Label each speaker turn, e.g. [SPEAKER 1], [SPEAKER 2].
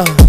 [SPEAKER 1] Ah.